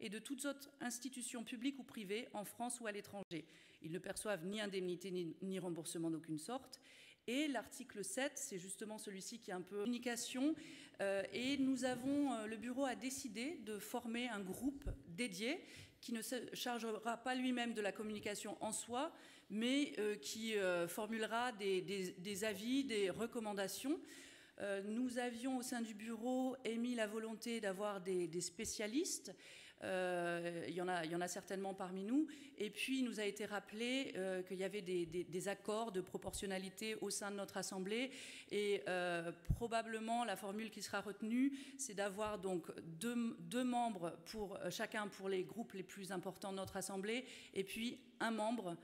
et de toutes autres institutions publiques ou privées en France ou à l'étranger. Ils ne perçoivent ni indemnité ni, remboursement d'aucune sorte. Et l'article 7, c'est justement celui-ci qui est un peu communication. Euh, et nous avons, euh, le bureau a décidé de former un groupe dédié qui ne se chargera pas lui-même de la communication en soi, mais euh, qui formulera des, avis, des recommandations euh, nous avions au sein du bureau émis la volonté d'avoir des, spécialistes. Euh, il, y en a, certainement parmi nous. Et puis, il nous a été rappelé euh, qu'il y avait des, accords de proportionnalité au sein de notre Assemblée. Et probablement, la formule qui sera retenue, c'est d'avoir donc deux, deux, membres pour chacun pour les groupes les plus importants de notre Assemblée, et puis un membre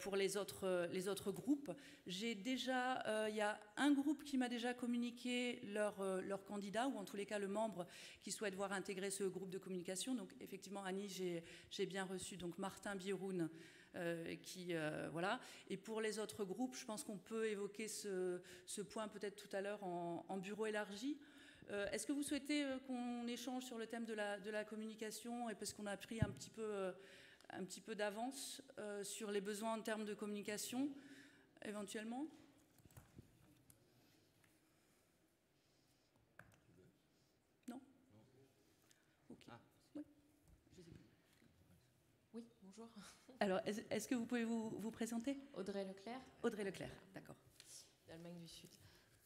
pour les autres, euh, les autres groupes. J'ai déjà, euh, il y a un groupe qui m'a déjà communiqué leur, leur, candidat, ou en tous les cas le membre qui souhaite voir intégrer ce groupe de communication. Donc effectivement, Annie, j'ai bien reçu donc Martin Biroun, qui voilà. Et pour les autres groupes, je pense qu'on peut évoquer ce, point peut-être tout à l'heure en, en, bureau élargi. Est-ce que vous souhaitez qu'on échange sur le thème de la, de la communication et parce qu'on a pris un petit peu un petit peu d'avance euh, sur les besoins en termes de communication, éventuellement? Non? Ok. Ah. Oui. oui, bonjour. Alors, est-ce que vous pouvez vous, vous, présenter? Audrey Leclerc. Audrey Leclerc, d'accord. D'Allemagne du Sud.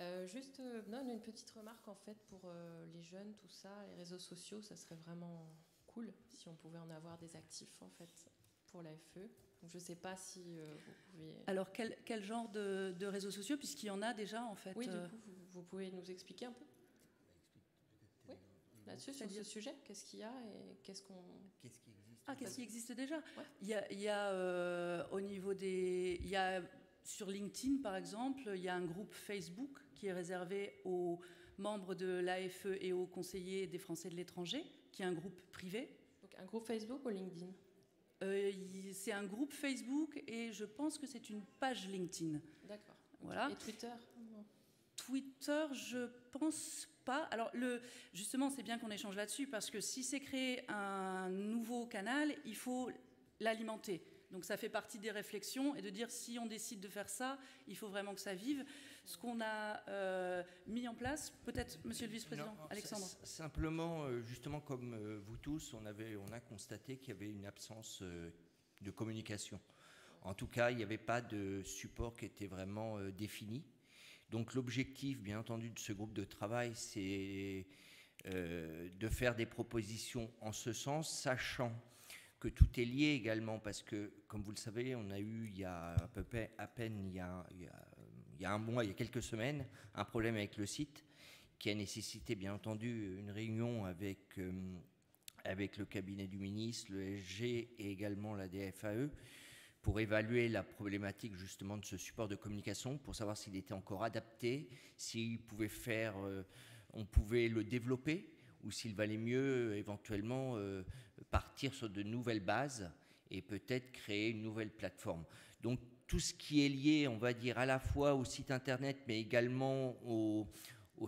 Euh, juste euh, non, une petite remarque en fait pour les jeunes, tout ça, les réseaux sociaux, ça serait vraiment cool si on pouvait en avoir des actifs en fait pour la FE. je ne sais pas si euh, vous pouvez. Alors quel, quel genre de, de, réseaux sociaux puisqu'il y en a déjà en fait. Oui, du euh, coup vous, pouvez nous expliquer un peu. Oui, là-dessus sur ce sujet, qu'est-ce qu'il y a et qu'est-ce qu'on. Qu'est-ce qui existe Ah, qu'est-ce qui existe déjà Il y a, il y a euh, au niveau des, il y a sur LinkedIn par exemple, il y a un groupe Facebook qui est réservé aux membres de l'AFE et aux conseillers des Français de l'étranger qui est un groupe privé. Donc un groupe Facebook ou LinkedIn? Euh, C'est un groupe Facebook et je pense que c'est une page LinkedIn. D'accord. Voilà. Et Twitter? Twitter, je pense pas. Alors, le, justement, c'est bien qu'on échange là-dessus parce que si c'est créer un nouveau canal, il faut l'alimenter. Donc ça fait partie des réflexions et de dire si on décide de faire ça, il faut vraiment que ça vive. Ce qu'on a euh, mis en place, peut-être, Monsieur le Vice-président Alexandre. Simplement, euh, justement, comme euh, vous tous, on, avait, on a constaté qu'il y avait une absence de communication. En tout cas, il n'y avait pas de support qui était vraiment défini. Donc l'objectif, bien entendu, de ce groupe de travail, c'est de faire des propositions en ce sens, sachant que tout est lié également parce que, comme vous le savez, on a eu il y a à peu près à peine il y a, il y a, un mois, il y a quelques semaines, un problème avec le site qui a nécessité bien entendu une réunion avec, euh, avec le cabinet du ministre, le SG et également la DFAE pour évaluer la problématique justement de ce support de communication, pour savoir s'il était encore adapté, s'il pouvait faire, euh, on pouvait le développer ou s'il valait mieux éventuellement euh, partir sur de nouvelles bases et peut-être créer une nouvelle plateforme. Donc tout ce qui est lié, on va dire, à la fois au site internet, mais également aux,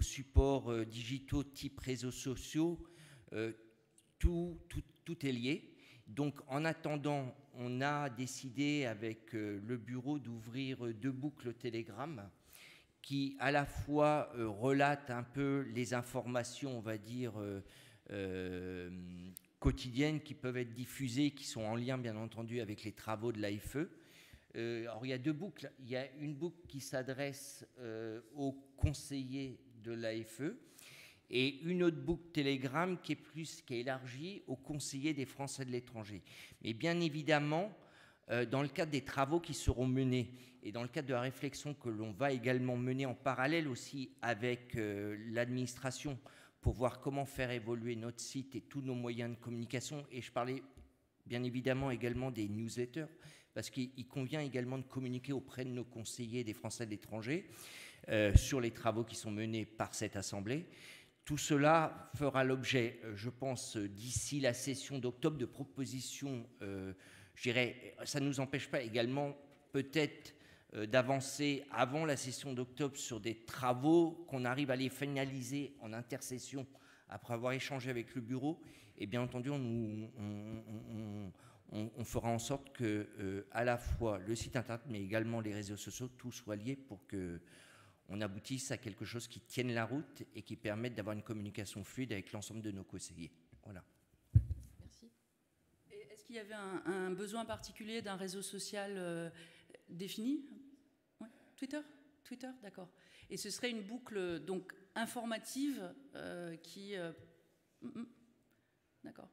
supports euh, digitaux type réseaux sociaux, euh, tout, tout, est lié. Donc en attendant, on a décidé avec le bureau d'ouvrir deux boucles Telegram qui à la fois euh, relate un peu les informations, on va dire, euh, euh, quotidiennes qui peuvent être diffusées, qui sont en lien bien entendu avec les travaux de l'AFE. Alors il y a deux boucles. Il y a une boucle qui s'adresse aux conseillers de l'AFE et une autre boucle Telegram qui est plus qui est élargie aux conseillers des Français de l'étranger. Mais bien évidemment, euh, dans le cadre des travaux qui seront menés et dans le cadre de la réflexion que l'on va également mener en parallèle aussi avec euh, l'administration pour voir comment faire évoluer notre site et tous nos moyens de communication. Et je parlais bien évidemment également des newsletters, parce qu'il convient également de communiquer auprès de nos conseillers des Français de l'étranger euh, sur les travaux qui sont menés par cette Assemblée. Tout cela fera l'objet, je pense, d'ici la session d'octobre, de propositions je dirais, ça ne nous empêche pas également peut-être euh, d'avancer avant la session d'octobre sur des travaux qu'on arrive à les finaliser en intercession après avoir échangé avec le bureau, et bien entendu, on, on, fera en sorte que euh, à la fois le site internet, mais également les réseaux sociaux, tout soit lié pour que on aboutisse à quelque chose qui tienne la route et qui permette d'avoir une communication fluide avec l'ensemble de nos conseillers. Voilà. Merci. Est-ce qu'il y avait un, besoin particulier d'un réseau social euh, défini? Twitter? Twitter, d'accord. Et ce serait une boucle donc informative euh, qui. D'accord.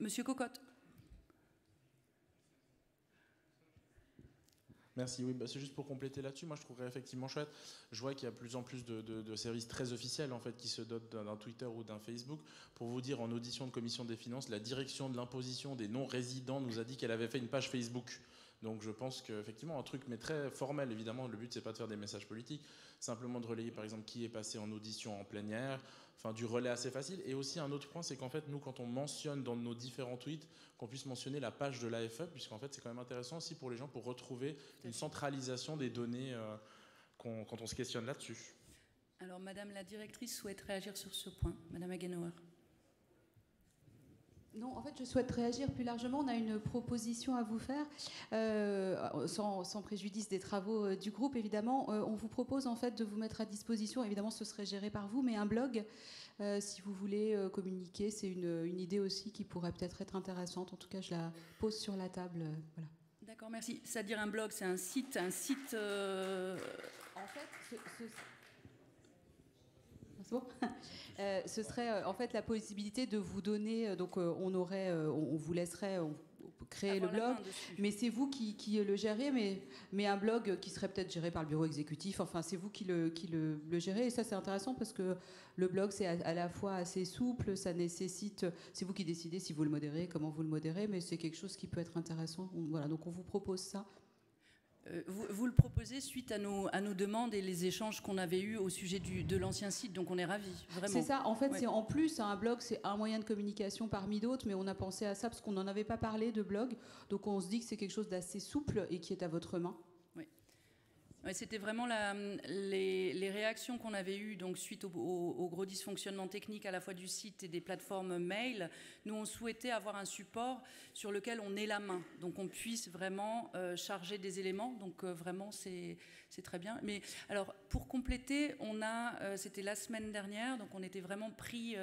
Monsieur Cocotte. Merci. Oui, bah, c'est juste pour compléter là-dessus. Moi, je trouverais effectivement chouette. Je vois qu'il y a de plus en plus de, services très officiels en fait qui se dotent d'un Twitter ou d'un Facebook. Pour vous dire, en audition de commission des finances, la direction de l'imposition des non-résidents nous a dit qu'elle avait fait une page Facebook. Donc je pense qu'effectivement, un truc, mais très formel, évidemment, le but, c'est pas de faire des messages politiques, simplement de relayer, par exemple, qui est passé en audition en plénière, enfin du relais assez facile. Et aussi un autre point, c'est qu'en fait, nous, quand on mentionne dans nos différents tweets, qu'on puisse mentionner la page de l'AFE, puisqu'en fait, c'est quand même intéressant aussi pour les gens pour retrouver une centralisation des données euh, quand on se questionne là-dessus. Alors, Madame la directrice souhaite réagir sur ce point. Madame Hagenauer. Non, en fait, je souhaite réagir plus largement. On a une proposition à vous faire, euh, sans, préjudice des travaux euh, du groupe, évidemment. Euh, on vous propose en fait de vous mettre à disposition, évidemment, ce serait géré par vous, mais un blog, si vous voulez communiquer, c'est une, idée aussi qui pourrait peut-être être intéressante. En tout cas, je la pose sur la table. voilà. D'accord, merci. C'est-à-dire un blog, c'est un site, un site. En fait, ce Euh, ce serait euh, en fait la possibilité de vous donner, euh, donc on aurait, on, vous laisserait créer le blog, mais c'est vous qui, le gérez, mais, mais un blog qui serait peut-être géré par le bureau exécutif, enfin c'est vous qui le, qui le, gérez, et ça c'est intéressant parce que le blog c'est à, la fois assez souple, ça nécessite, c'est vous qui décidez si vous le modérez, comment vous le modérez, mais c'est quelque chose qui peut être intéressant. Voilà, donc on vous propose ça. Euh, vous, le proposez suite à nos, à nos demandes et les échanges qu'on avait eus au sujet du, de l'ancien site, donc on est ravis, vraiment. C'est ça, en fait, c'est en plus, un blog, c'est un moyen de communication parmi d'autres, mais on a pensé à ça parce qu'on n'en avait pas parlé de blog, donc on se dit que c'est quelque chose d'assez souple et qui est à votre main. C'était vraiment les, réactions qu'on avait eues donc, suite au, gros dysfonctionnement technique à la fois du site et des plateformes mail. Nous, on souhaitait avoir un support sur lequel on ait la main, donc on puisse vraiment euh, charger des éléments. Donc euh, vraiment, c'est très bien. Mais alors, pour compléter, euh, c'était la semaine dernière, donc on était vraiment pris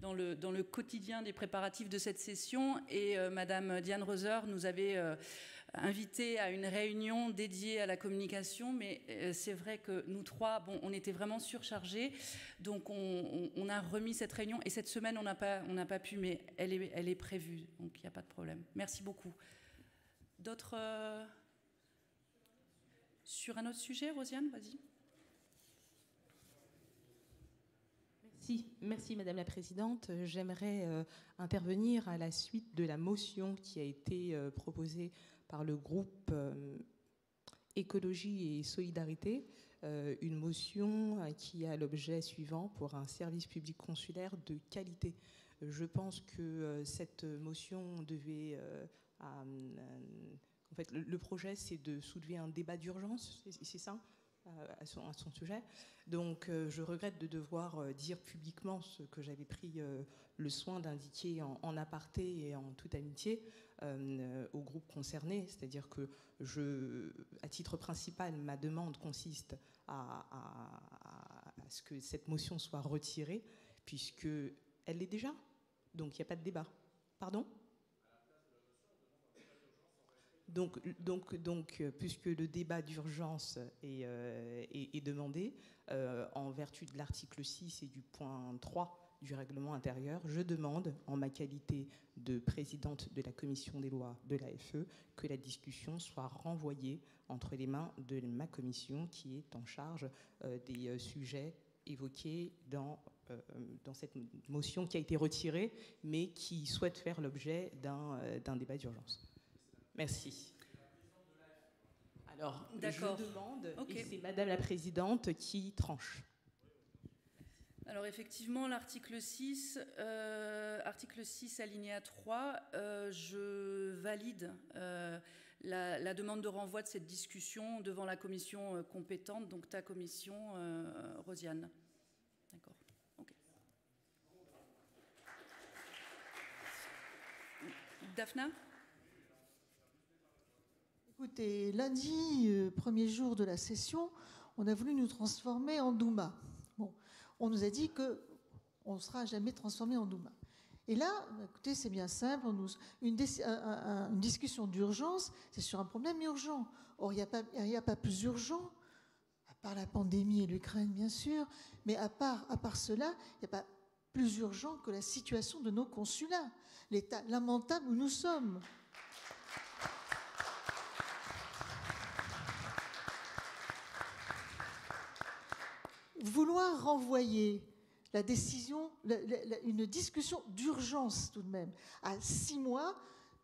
dans le, dans le quotidien des préparatifs de cette session et Madame Diane Roser nous avait invité à une réunion dédiée à la communication, mais euh, c'est vrai que nous trois, bon, on était vraiment surchargés, donc on, a remis cette réunion et cette semaine on n'a pas, pas pu, mais elle est, elle est prévue, donc il n'y a pas de problème. Merci beaucoup. D'autres euh, sur un autre sujet, Rosiane, vas-y. Merci, merci Madame la Présidente. J'aimerais euh, intervenir à la suite de la motion qui a été proposée par le groupe euh, Écologie et Solidarité euh, une motion euh, qui a l'objet suivant pour un service public consulaire de qualité. Je pense que cette motion devait... en fait, le projet, c'est de soulever un débat d'urgence, c'est ça à son, sujet. Donc je regrette de devoir dire publiquement ce que j'avais pris le soin d'indiquer en, aparté et en toute amitié, euh, au groupe concerné. C'est-à-dire que, je, à titre principal, ma demande consiste à, ce que cette motion soit retirée, puisque elle l'est déjà. Donc il n'y a pas de débat. Pardon? Donc, donc, donc, puisque le débat d'urgence est, euh, demandé, euh, en vertu de l'article 6 et du point 3 du règlement intérieur, je demande, en ma qualité de présidente de la commission des lois de l'AFE, que la discussion soit renvoyée entre les mains de ma commission qui est en charge euh, des euh, sujets évoqués dans, euh, dans cette motion qui a été retirée, mais qui souhaite faire l'objet d'un débat d'urgence. Merci. Alors, je demande, et c'est Madame la Présidente qui tranche. Alors effectivement, l'article 6, euh, article 6 alinéa 3, euh, je valide euh, la, demande de renvoi de cette discussion devant la commission euh, compétente, donc ta commission, Rosiane. D'accord. Daphna? Écoutez, lundi, premier jour de la session, on a voulu nous transformer en Douma. On nous a dit que on ne sera jamais transformé en Douma. Et là, écoutez, c'est bien simple. une, discussion d'urgence, c'est sur un problème urgent. Or, il n'y a, pas plus urgent, à part la pandémie et l'Ukraine, bien sûr, mais à part, à part cela, il n'y a pas plus urgent que la situation de nos consulats, l'état lamentable où nous sommes. Vouloir renvoyer la décision, une discussion d'urgence tout de même, à six mois,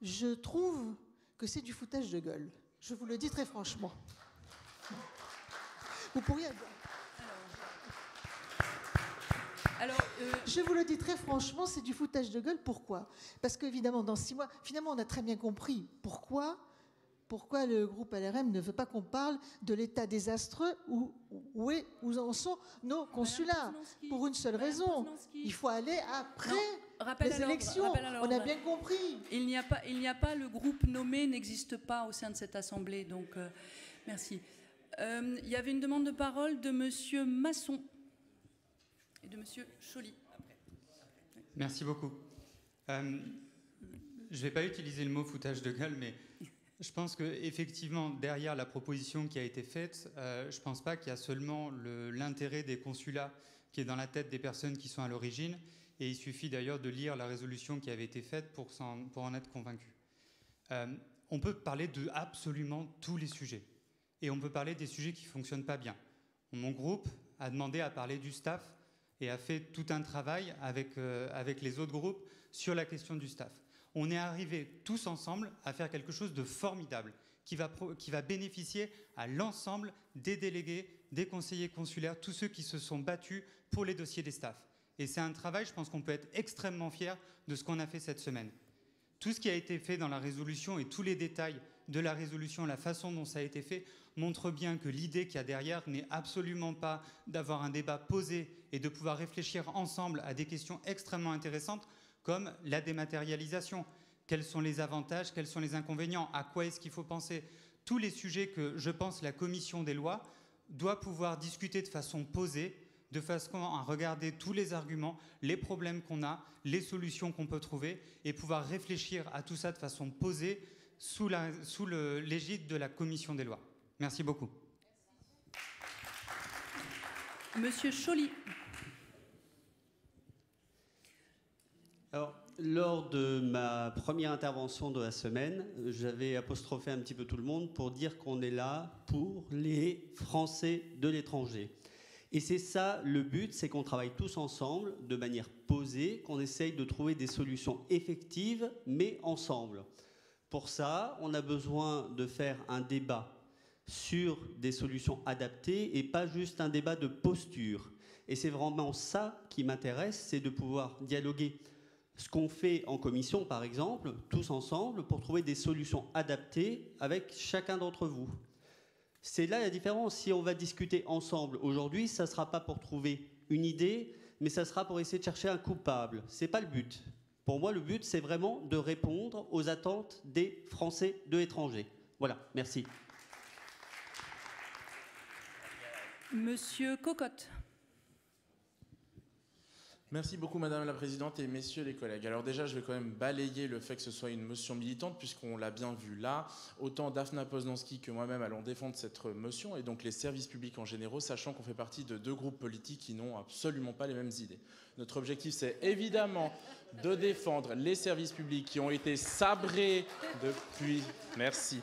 je trouve que c'est du foutage de gueule. Je vous le dis très franchement. Vous pourriez. Alors, euh, Je vous le dis très franchement, c'est du foutage de gueule. Pourquoi? Parce qu'évidemment, dans six mois, finalement, on a très bien compris pourquoi pourquoi le groupe LRM ne veut pas qu'on parle de l'état désastreux où, où, est, où en sont nos consulats Pour une seule raison, il faut aller après les élections. On a bien compris. Il n'y a pas, il n'y a pas le groupe nommé n'existe pas au sein de cette assemblée. Donc, euh, merci. Euh, il y avait une demande de parole de Monsieur Masson et de Monsieur Choly. Merci beaucoup. Euh, je ne vais pas utiliser le mot foutage de gueule, mais je pense qu'effectivement, derrière la proposition qui a été faite, euh, je ne pense pas qu'il y a seulement l'intérêt des consulats qui est dans la tête des personnes qui sont à l'origine. Et il suffit d'ailleurs de lire la résolution qui avait été faite pour, en, être convaincu. Euh, on peut parler de absolument tous les sujets. Et on peut parler des sujets qui ne fonctionnent pas bien. Mon groupe a demandé à parler du staff et a fait tout un travail avec, euh, avec les autres groupes sur la question du staff on est arrivé tous ensemble à faire quelque chose de formidable qui va, qui va bénéficier à l'ensemble des délégués, des conseillers consulaires, tous ceux qui se sont battus pour les dossiers des staffs. Et c'est un travail, je pense qu'on peut être extrêmement fier de ce qu'on a fait cette semaine. Tout ce qui a été fait dans la résolution et tous les détails de la résolution, la façon dont ça a été fait, montre bien que l'idée qu'il y a derrière n'est absolument pas d'avoir un débat posé et de pouvoir réfléchir ensemble à des questions extrêmement intéressantes, comme la dématérialisation. Quels sont les avantages, quels sont les inconvénients, à quoi est-ce qu'il faut penser? Tous les sujets que je pense la commission des lois doit pouvoir discuter de façon posée, de façon à regarder tous les arguments, les problèmes qu'on a, les solutions qu'on peut trouver, et pouvoir réfléchir à tout ça de façon posée sous l'égide de la commission des lois. Merci beaucoup. Monsieur Choly. Alors, lors de ma première intervention de la semaine, j'avais apostrophé un petit peu tout le monde pour dire qu'on est là pour les Français de l'étranger. Et c'est ça le but, c'est qu'on travaille tous ensemble de manière posée, qu'on essaye de trouver des solutions effectives, mais ensemble. Pour ça, on a besoin de faire un débat sur des solutions adaptées et pas juste un débat de posture. Et c'est vraiment ça qui m'intéresse, c'est de pouvoir dialoguer ce qu'on fait en commission, par exemple, tous ensemble, pour trouver des solutions adaptées avec chacun d'entre vous. C'est là la différence. Si on va discuter ensemble aujourd'hui, ça ne sera pas pour trouver une idée, mais ça sera pour essayer de chercher un coupable. Ce n'est pas le but. Pour moi, le but, c'est vraiment de répondre aux attentes des Français de l'étranger. Voilà, merci. Monsieur Cocotte. Merci beaucoup Madame la Présidente et messieurs les collègues. Alors déjà, je vais quand même balayer le fait que ce soit une motion militante, puisqu'on l'a bien vu là. Autant Daphna Poznanski que moi-même allons défendre cette motion, et donc les services publics en général, sachant qu'on fait partie de deux groupes politiques qui n'ont absolument pas les mêmes idées. Notre objectif, c'est évidemment de défendre les services publics qui ont été sabrés depuis, merci,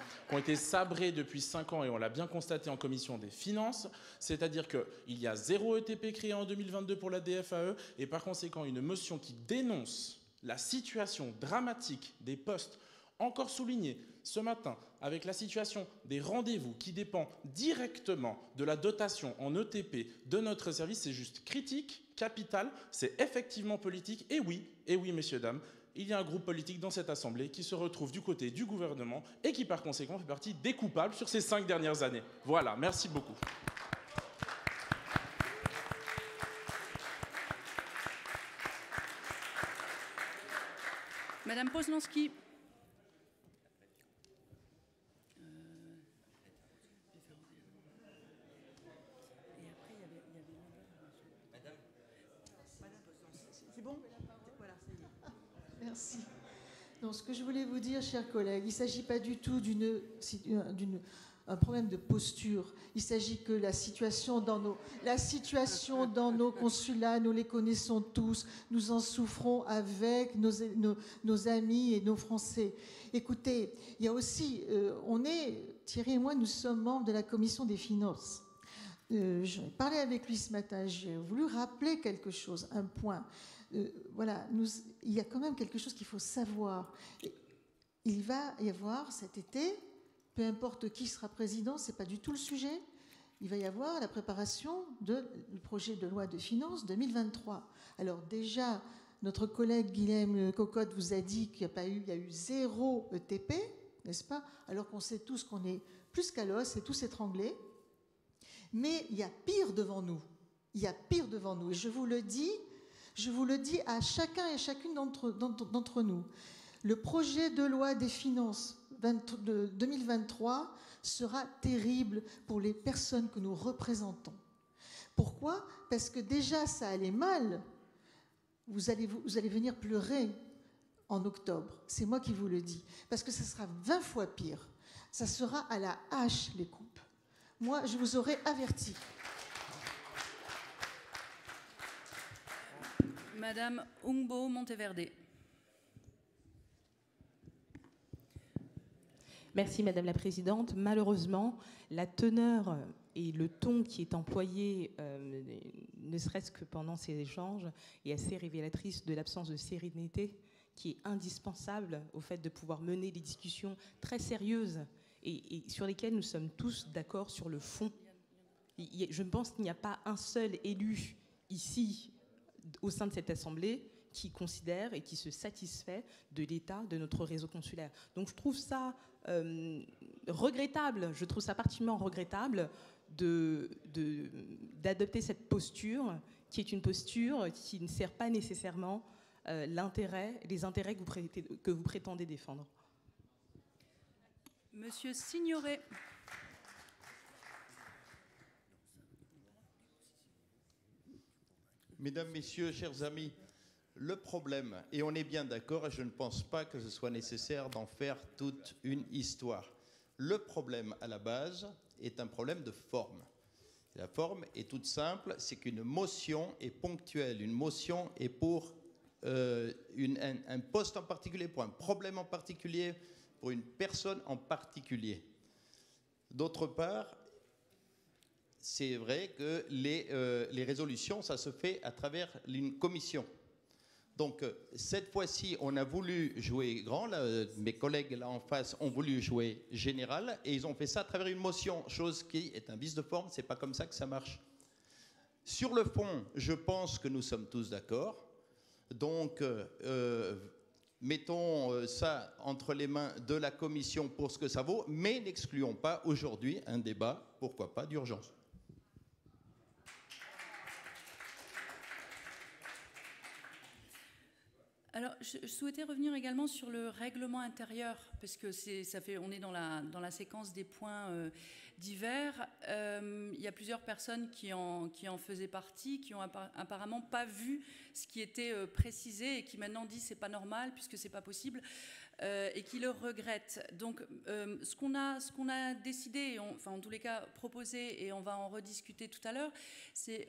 sabrés depuis 5 ans et on l'a bien constaté en commission des finances, c'est-à-dire qu'il y a zéro ETP créé en 2022 pour la DFAE et par conséquent une motion qui dénonce la situation dramatique des postes encore souligné ce matin avec la situation des rendez-vous qui dépend directement de la dotation en ETP de notre service, c'est juste critique, capital, c'est effectivement politique. Et oui, et oui, messieurs, dames, il y a un groupe politique dans cette Assemblée qui se retrouve du côté du gouvernement et qui par conséquent fait partie des coupables sur ces cinq dernières années. Voilà, merci beaucoup. Madame Poznanski. Merci. Donc, ce que je voulais vous dire, chers collègues, il ne s'agit pas du tout d'une un problème de posture. Il s'agit que la situation dans nos, consulats, nous les connaissons tous, nous en souffrons avec nos, amis et nos Français. Écoutez, il y a aussi, euh, on est, Thierry et moi, nous sommes membres de la commission des finances. Euh, J'ai parlé avec lui ce matin, j'ai voulu rappeler quelque chose, un point. Euh, voilà, il y a quand même quelque chose qu'il faut savoir. Il va y avoir cet été peu importe qui sera président, ce n'est pas du tout le sujet. Il va y avoir la préparation du projet de loi de finances 2023. Alors déjà, notre collègue Guilhem Cocotte vous a dit qu'il n'y a pas eu, il y a eu zéro ETP, n'est-ce pas? Alors qu'on sait tous qu'on est plus qu'à l'os et tous étranglés. Mais il y a pire devant nous. Il y a pire devant nous. Et je vous le dis, je vous le dis à chacun et chacune d'entre nous. Le projet de loi des finances de 2023 sera terrible pour les personnes que nous représentons. Pourquoi? Parce que déjà ça allait mal. Vous allez, vous allez venir pleurer en octobre. C'est moi qui vous le dis. Parce que ça sera 20 fois pire. Ça sera à la hache les coupes. Moi, je vous aurais averti. Madame Umbo Monteverde. Merci Madame la Présidente. Malheureusement, la teneur et le ton qui est employé, euh, ne serait-ce que pendant ces échanges, est assez révélatrice de l'absence de sérénité qui est indispensable au fait de pouvoir mener des discussions très sérieuses et, sur lesquelles nous sommes tous d'accord sur le fond. Je pense qu'il n'y a pas un seul élu ici, au sein de cette Assemblée, qui considère et qui se satisfait de l'état de notre réseau consulaire. Donc je trouve ça euh, regrettable, je trouve ça particulièrement regrettable d'adopter de, cette posture qui est une posture qui ne sert pas nécessairement euh, l'intérêt, les intérêts que vous, que vous prétendez défendre. Monsieur Signoret. Mesdames, Messieurs, chers amis, le problème, et on est bien d'accord, et je ne pense pas que ce soit nécessaire d'en faire toute une histoire. Le problème à la base est un problème de forme. La forme est toute simple, c'est qu'une motion est ponctuelle. Une motion est pour euh, un, poste en particulier, pour un problème en particulier, pour une personne en particulier. D'autre part, c'est vrai que les, euh, les résolutions, ça se fait à travers une commission. Donc euh, cette fois-ci, on a voulu jouer grand. mes collègues là en face ont voulu jouer général et ils ont fait ça à travers une motion, chose qui est un vice de forme. C'est pas comme ça que ça marche. Sur le fond, je pense que nous sommes tous d'accord. Donc euh, euh, mettons ça entre les mains de la commission pour ce que ça vaut, mais n'excluons pas aujourd'hui un débat, pourquoi pas, d'urgence. Alors, je, souhaitais revenir également sur le règlement intérieur, parce que ça fait, on est dans la, dans la séquence des points euh, divers. Euh, il y a plusieurs personnes qui en, qui en faisaient partie, qui ont apparemment pas vu ce qui était euh, précisé et qui maintenant disent c'est pas normal puisque c'est pas possible. et qui le regrettent. Donc, ce qu'on a, ce qu'on a décidé, enfin en tous les cas proposé, et on va en rediscuter tout à l'heure, c'est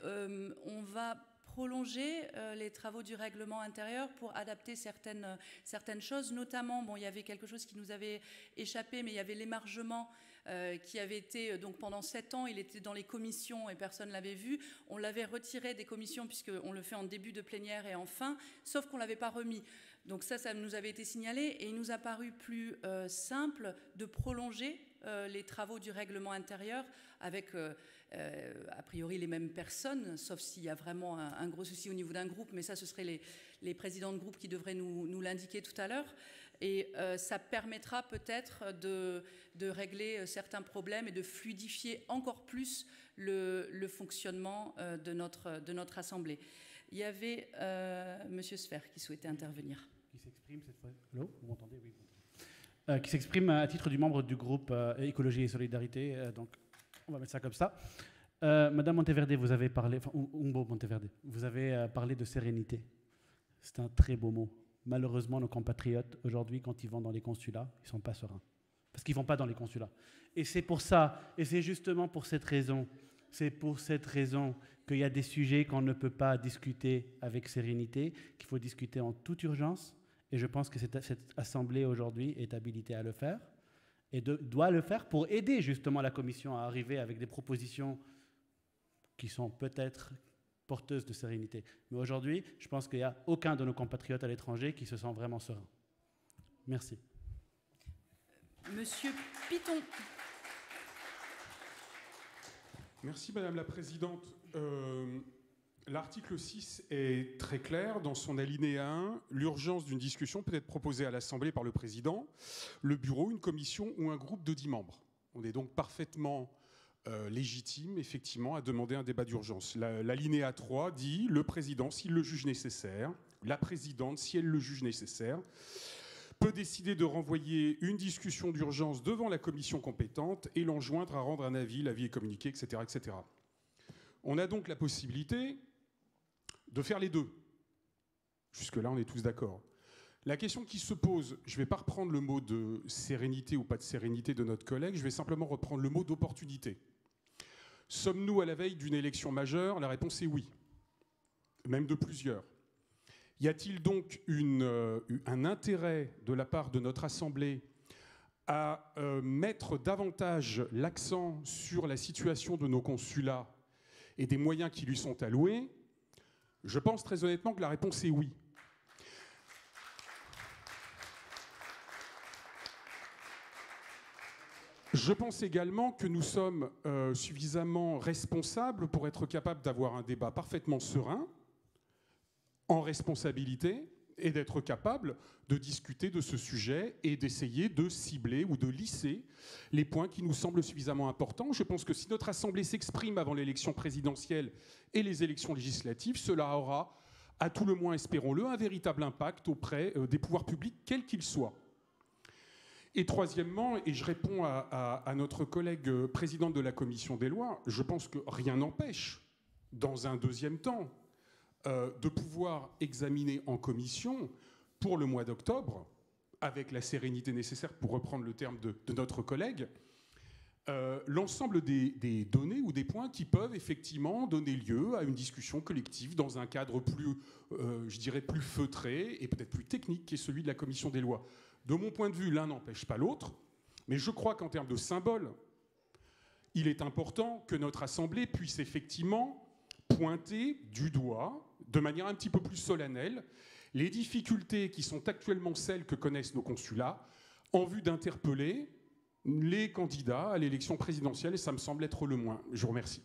on va prolonger euh, les travaux du règlement intérieur pour adapter certaines, euh, certaines choses, notamment, bon, il y avait quelque chose qui nous avait échappé, mais il y avait l'émargement euh, qui avait été, donc pendant sept ans, il était dans les commissions et personne ne l'avait vu. On l'avait retiré des commissions puisqu'on le fait en début de plénière et en fin, sauf qu'on ne l'avait pas remis. Donc ça, ça nous avait été signalé et il nous a paru plus simple de prolonger les travaux du règlement intérieur avec euh, a priori les mêmes personnes, sauf s'il y a vraiment un, gros souci au niveau d'un groupe, mais ça, ce seraient les, présidents de groupe qui devraient nous, l'indiquer tout à l'heure. Et euh, ça permettra peut-être de, régler euh, certains problèmes et de fluidifier encore plus le, fonctionnement de, notre, de notre Assemblée. Il y avait euh, M. Sfer qui souhaitait intervenir. Qui s'exprime cette fois Allô? Vous m'entendez? Oui. qui s'exprime à titre du membre du groupe Écologie et Solidarité. donc, on va mettre ça comme ça. Euh, Madame Monteverde, vous avez parlé, enfin, Monteverde, vous avez euh, parlé de sérénité. C'est un très beau mot, malheureusement, nos compatriotes, aujourd'hui, quand ils vont dans les consulats, ils ne sont pas sereins. Parce qu'ils ne vont pas dans les consulats. Et c'est pour ça, et c'est justement pour cette raison, c'est pour cette raison qu'il y a des sujets qu'on ne peut pas discuter avec sérénité, qu'il faut discuter en toute urgence. Et je pense que cette Assemblée aujourd'hui est habilitée à le faire et doit le faire pour aider justement la Commission à arriver avec des propositions qui sont peut-être porteuses de sérénité. Mais aujourd'hui, je pense qu'il n'y a aucun de nos compatriotes à l'étranger qui se sent vraiment serein. Merci. Monsieur Piton. Merci Madame la Présidente. Euh, l'article 6 est très clair dans son alinéa 1. L'urgence d'une discussion peut être proposée à l'Assemblée par le Président, le Bureau, une commission ou un groupe de 10 membres. On est donc parfaitement euh, légitime, effectivement, à demander un débat d'urgence. L'alinéa 3 dit le président, s'il le juge nécessaire, la présidente, si elle le juge nécessaire, peut décider de renvoyer une discussion d'urgence devant la commission compétente et l'enjoindre à rendre un avis, l'avis est communiqué, etc., etc. On a donc la possibilité de faire les deux. Jusque-là, on est tous d'accord. La question qui se pose, je ne vais pas reprendre le mot de sérénité ou pas de sérénité de notre collègue, je vais simplement reprendre le mot d'opportunité. Sommes-nous à la veille d'une élection majeure? La réponse est oui, même de plusieurs. Y a-t-il donc euh, un intérêt de la part de notre Assemblée à euh, mettre davantage l'accent sur la situation de nos consulats et des moyens qui lui sont alloués Je pense très honnêtement que la réponse est oui. Je pense également que nous sommes euh, suffisamment responsables pour être capables d'avoir un débat parfaitement serein, en responsabilité, et d'être capables de discuter de ce sujet et d'essayer de cibler ou de lisser les points qui nous semblent suffisamment importants. Je pense que si notre Assemblée s'exprime avant l'élection présidentielle et les élections législatives, cela aura, à tout le moins espérons-le, un véritable impact auprès euh, des pouvoirs publics, quels qu'ils soient. Et troisièmement, et je réponds à, notre collègue euh, présidente de la commission des lois, je pense que rien n'empêche, dans un deuxième temps, euh, de pouvoir examiner en commission pour le mois d'octobre, avec la sérénité nécessaire pour reprendre le terme de, notre collègue, euh, l'ensemble des, données ou des points qui peuvent effectivement donner lieu à une discussion collective dans un cadre plus, je dirais, plus feutré et peut-être plus technique, qui est celui de la commission des lois. De mon point de vue, l'un n'empêche pas l'autre, mais je crois qu'en termes de symbole, il est important que notre Assemblée puisse effectivement pointer du doigt, de manière un petit peu plus solennelle, les difficultés qui sont actuellement celles que connaissent nos consulats en vue d'interpeller les candidats à l'élection présidentielle, et ça me semble être le moins. Je vous remercie.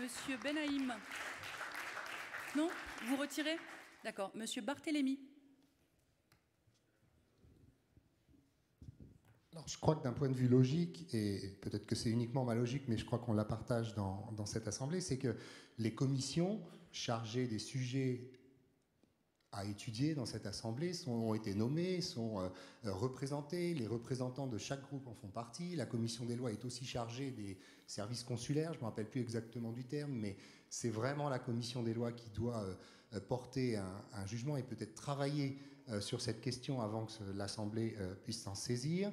Monsieur Benahim. Non Vous retirez? D'accord. Monsieur Barthélémy. Je crois que d'un point de vue logique, et peut-être que c'est uniquement ma logique, mais je crois qu'on la partage dans, cette Assemblée, c'est que les commissions chargées des sujets à étudier dans cette Assemblée ont été nommées, sont euh, représentées, les représentants de chaque groupe en font partie, la commission des lois est aussi chargée des services consulaires, je ne me rappelle plus exactement du terme, mais c'est vraiment la commission des lois qui doit euh, porter un, jugement et peut-être travailler euh, sur cette question avant que l'Assemblée puisse s'en saisir.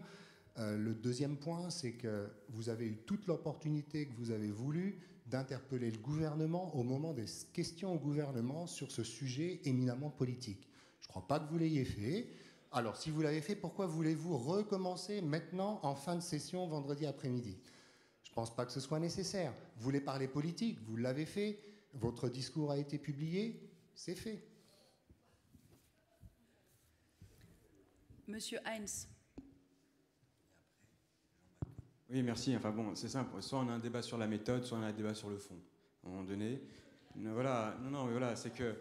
Euh, le deuxième point, c'est que vous avez eu toute l'opportunité que vous avez voulu d'interpeller le gouvernement au moment des questions au gouvernement sur ce sujet éminemment politique. Je ne crois pas que vous l'ayez fait. Alors, si vous l'avez fait, pourquoi voulez-vous recommencer maintenant en fin de session vendredi après-midi? Je ne pense pas que ce soit nécessaire. Vous voulez parler politique, vous l'avez fait. Votre discours a été publié, c'est fait. Monsieur Heinz. Oui, merci. Enfin bon, c'est simple. Soit on a un débat sur la méthode, soit on a un débat sur le fond. À un moment donné. Voilà, non, non, voilà, c'est que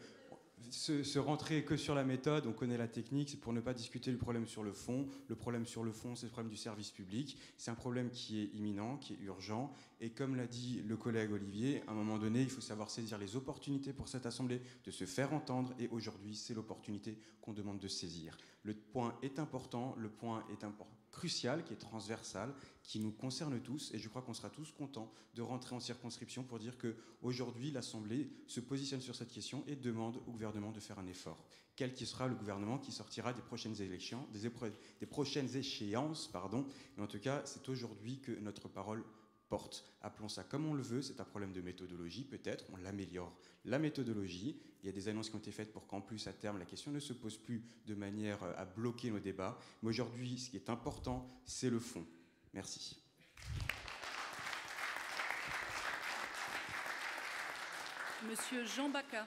se, rentrer que sur la méthode, on connaît la technique, c'est pour ne pas discuter le problème sur le fond. Le problème sur le fond, c'est le problème du service public. C'est un problème qui est imminent, qui est urgent. Et comme l'a dit le collègue Olivier, à un moment donné, il faut savoir saisir les opportunités pour cette Assemblée de se faire entendre. Et aujourd'hui, c'est l'opportunité qu'on demande de saisir. Le point est important, le point est important cruciale, qui est transversale, qui nous concerne tous, et je crois qu'on sera tous contents de rentrer en circonscription pour dire que aujourd'hui l'Assemblée se positionne sur cette question et demande au gouvernement de faire un effort. Quel qui sera le gouvernement qui sortira des prochaines prochaines échéances, pardon. Mais en tout cas, c'est aujourd'hui que notre parole porte. Appelons ça comme on le veut, c'est un problème de méthodologie peut-être, on l'améliore. La méthodologie, il y a des annonces qui ont été faites pour qu'en plus à terme la question ne se pose plus de manière à bloquer nos débats. Mais aujourd'hui, ce qui est important, c'est le fond. Merci. Monsieur Jean Baca.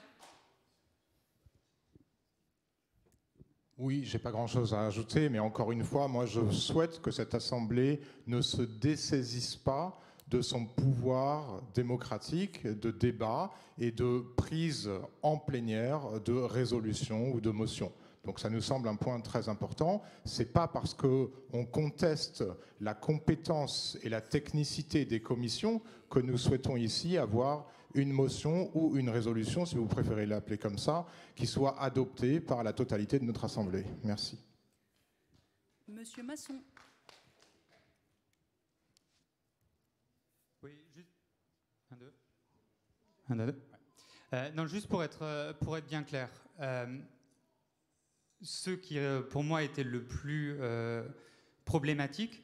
Oui, j'ai pas grand-chose à ajouter, mais encore une fois, moi je souhaite que cette Assemblée ne se dessaisisse pas de son pouvoir démocratique de débat et de prise en plénière de résolution ou de motion. Donc ça nous semble un point très important. C'est pas parce que on conteste la compétence et la technicité des commissions que nous souhaitons ici avoir une motion ou une résolution, si vous préférez l'appeler comme ça, qui soit adoptée par la totalité de notre Assemblée. Merci. Monsieur Masson. Oui, juste. Un, deux. Euh, non, juste pour être, euh, pour être bien clair. Euh, ce qui, euh, pour moi, était le plus problématique,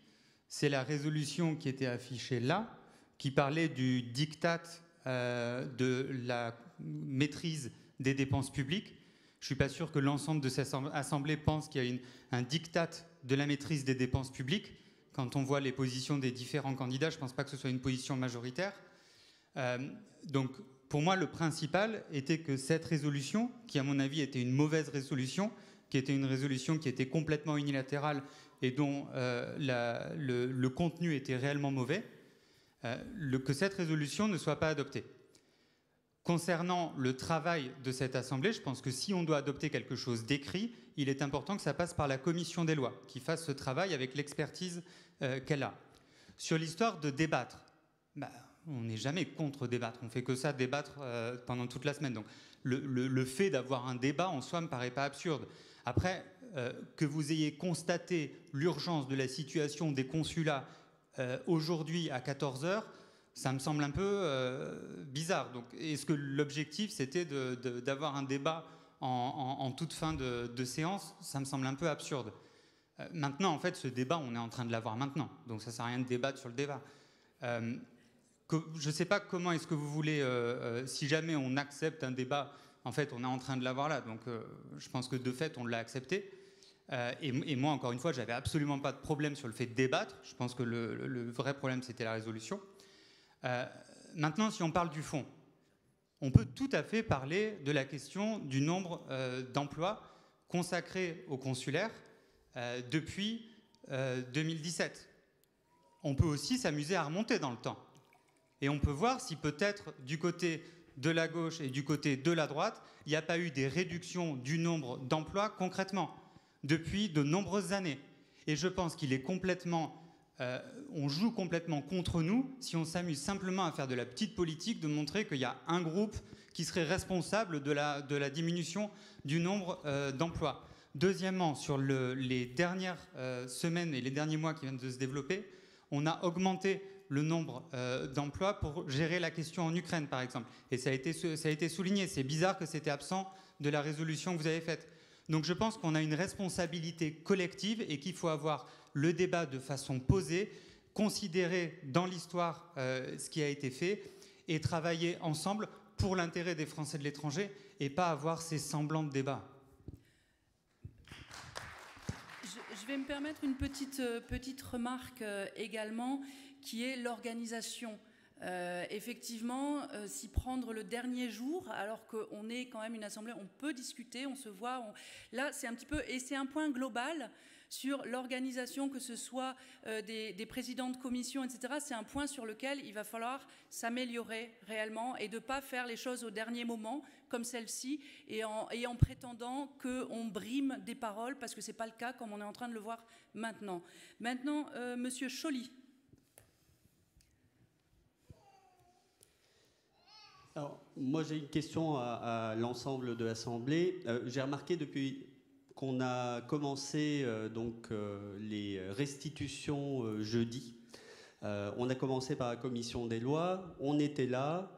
c'est la résolution qui était affichée là, qui parlait du diktat de la maîtrise des dépenses publiques. Je ne suis pas sûr que l'ensemble de cette assemblée pense qu'il y a un diktat de la maîtrise des dépenses publiques. Quand on voit les positions des différents candidats, je ne pense pas que ce soit une position majoritaire. donc, pour moi, le principal était que cette résolution, qui à mon avis était une mauvaise résolution, qui était une résolution qui était complètement unilatérale et dont euh, le, contenu était réellement mauvais, euh, que cette résolution ne soit pas adoptée. Concernant le travail de cette Assemblée, je pense que si on doit adopter quelque chose d'écrit, il est important que ça passe par la commission des lois, qui fasse ce travail avec l'expertise euh, qu'elle a. Sur l'histoire de débattre, bah, on n'est jamais contre débattre, on fait que ça, débattre pendant toute la semaine. Donc le, fait d'avoir un débat en soi me paraît pas absurde. Après, euh, que vous ayez constaté l'urgence de la situation des consulats euh, aujourd'hui à 14 heures, ça me semble un peu euh, bizarre. Donc, est-ce que l'objectif c'était d'avoir un débat en, toute fin de, séance? Ça me semble un peu absurde. maintenant, en fait, ce débat, on est en train de l'avoir maintenant. Donc, ça ne sert à rien de débattre sur le débat. Je ne sais pas comment est-ce que vous voulez, si jamais on accepte un débat en fait, on est en train de l'avoir là. Donc, euh, je pense que de fait, on l'a accepté. Euh, et, moi, encore une fois, j'avais absolument pas de problème sur le fait de débattre. Je pense que le, vrai problème, c'était la résolution. Euh, maintenant, si on parle du fond, on peut tout à fait parler de la question du nombre d'emplois consacrés au consulaire depuis 2017. On peut aussi s'amuser à remonter dans le temps. Et on peut voir si peut-être du côté de la gauche et du côté de la droite, il n'y a pas eu des réductions du nombre d'emplois concrètement depuis de nombreuses années. Et je pense qu'il est complètement... Euh, on joue complètement contre nous si on s'amuse simplement à faire de la petite politique, de montrer qu'il y a un groupe qui serait responsable de la, de la diminution du nombre euh, d'emplois. Deuxièmement, sur les dernières euh, semaines et les derniers mois qui viennent de se développer, on a augmenté le nombre euh, d'emplois pour gérer la question en Ukraine, par exemple. Et ça a été, ça a été souligné. C'est bizarre que c'était absent de la résolution que vous avez faite. Donc je pense qu'on a une responsabilité collective et qu'il faut avoir le débat de façon posée, considérer dans l'histoire euh, ce qui a été fait et travailler ensemble pour l'intérêt des Français de l'étranger et pas avoir ces semblants de débats. Je, vais me permettre une petite, euh, petite remarque également qui est l'organisation. Euh, effectivement, euh, s'y prendre le dernier jour, alors qu'on est quand même une assemblée, on peut discuter, on se voit. Là, c'est un petit peu, et c'est un point global sur l'organisation, que ce soit euh, des, présidents de commission, etc. C'est un point sur lequel il va falloir s'améliorer réellement et de ne pas faire les choses au dernier moment, comme celle-ci, et en, et en prétendant qu'on brime des paroles, parce que ce n'est pas le cas, comme on est en train de le voir maintenant. Maintenant, Monsieur Choly. Alors, moi, j'ai une question à, l'ensemble de l'Assemblée. Euh, j'ai remarqué depuis qu'on a commencé donc les restitutions jeudi. on a commencé par la commission des lois, on était là,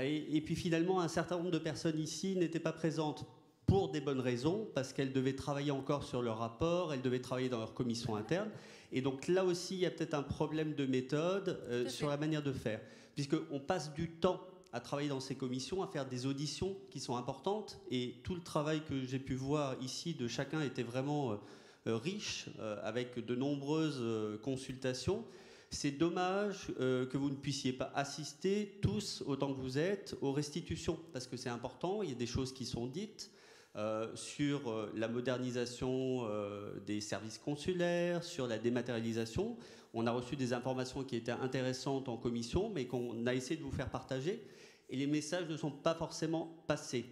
et, puis finalement un certain nombre de personnes ici n'étaient pas présentes pour des bonnes raisons, parce qu'elles devaient travailler encore sur leur rapport, elles devaient travailler dans leur commission interne. Et donc là aussi, il y a peut-être un problème de méthode euh, sur la manière de faire, puisqu'on passe du temps à travailler dans ces commissions, à faire des auditions qui sont importantes, et tout le travail que j'ai pu voir ici de chacun était vraiment euh, euh, riche, avec de nombreuses consultations. C'est dommage que vous ne puissiez pas assister tous, autant que vous êtes, aux restitutions, parce que c'est important, il y a des choses qui sont dites, euh, sur euh, la modernisation euh, des services consulaires, sur la dématérialisation. On a reçu des informations qui étaient intéressantes en commission, mais qu'on a essayé de vous faire partager. Et les messages ne sont pas forcément passés.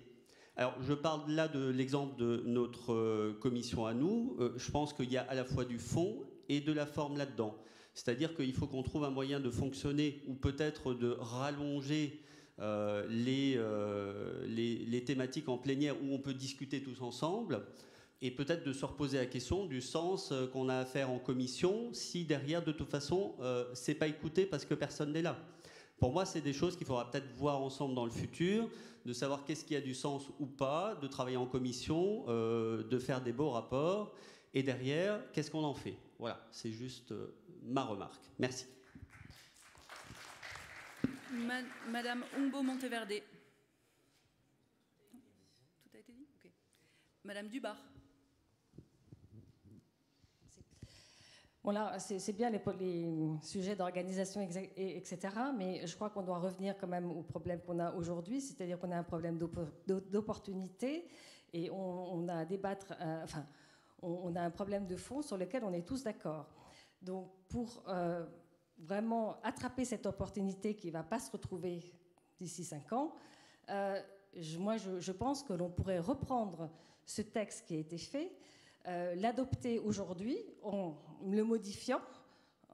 Alors, je parle là de l'exemple de notre commission à nous. je pense qu'il y a à la fois du fond et de la forme là-dedans. C'est-à-dire qu'il faut qu'on trouve un moyen de fonctionner ou peut-être de rallonger euh, euh, les, les, thématiques en plénière où on peut discuter tous ensemble et peut-être de se reposer la question du sens euh, qu'on a à faire en commission si derrière, de toute façon, c'est pas écouté parce que personne n'est là. Pour moi, c'est des choses qu'il faudra peut-être voir ensemble dans le futur, de savoir qu'est-ce qui a du sens ou pas, de travailler en commission, de faire des beaux rapports, et derrière, qu'est-ce qu'on en fait? Voilà, c'est juste ma remarque. Merci. Madame Umbo Monteverde. Tout a été dit? Madame Dubar. Bon là, c'est bien les, sujets d'organisation, etc. Mais je crois qu'on doit revenir quand même au problème qu'on a aujourd'hui, c'est-à-dire qu'on a un problème d'opportunité et on, a à débattre, euh, enfin, on, a un problème de fond sur lequel on est tous d'accord. Donc pour euh, vraiment attraper cette opportunité qui ne va pas se retrouver d'ici cinq ans, euh, moi je, pense que l'on pourrait reprendre ce texte qui a été fait, euh, l'adopter aujourd'hui en le modifiant,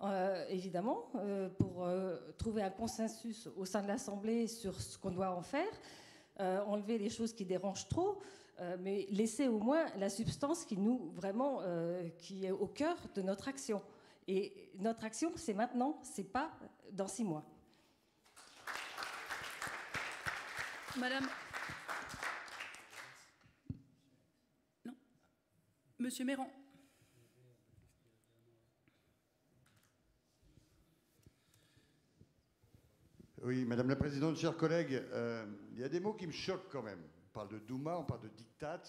euh, évidemment, pour trouver un consensus au sein de l'Assemblée sur ce qu'on doit en faire, enlever les choses qui dérangent trop. mais laisser au moins la substance qui nous vraiment qui est au cœur de notre action. Et notre action, c'est maintenant, c'est pas dans six mois. Madame. Monsieur Méran. Oui, Madame la Présidente, chers collègues, euh, il y a des mots qui me choquent quand même. On parle de Douma, on parle de diktat.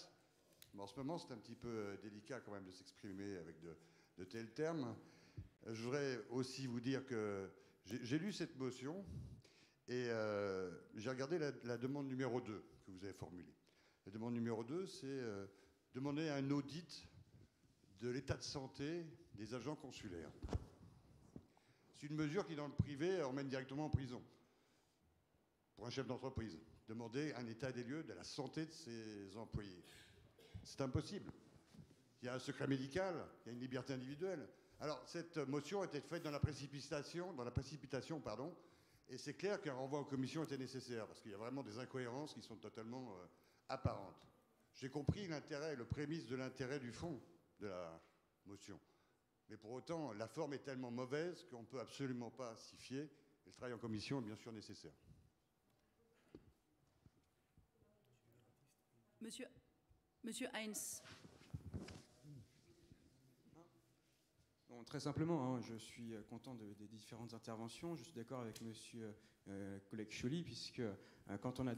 Mais en ce moment, c'est un petit peu euh, délicat quand même de s'exprimer avec de, tels termes. Je voudrais aussi vous dire que j'ai lu cette motion et euh, j'ai regardé la, demande numéro 2 que vous avez formulée. La demande numéro 2, c'est demander un audit de l'état de santé des agents consulaires. C'est une mesure qui, dans le privé, emmène directement en prison pour un chef d'entreprise. Demander un état des lieux de la santé de ses employés. C'est impossible. Il y a un secret médical, il y a une liberté individuelle. Alors, cette motion était faite dans la précipitation, dans la précipitation pardon, et c'est clair qu'un renvoi en commission était nécessaire, parce qu'il y a vraiment des incohérences qui sont totalement euh, apparentes. J'ai compris l'intérêt, le prémisse de l'intérêt du fond de la motion. Mais pour autant, la forme est tellement mauvaise qu'on ne peut absolument pas s'y fier. Et le travail en commission est bien sûr nécessaire. Monsieur, Monsieur Heinz. Très simplement, hein, je suis euh, content des différentes interventions. Je suis d'accord avec Monsieur euh, collègue Choli, puisque euh, quand on a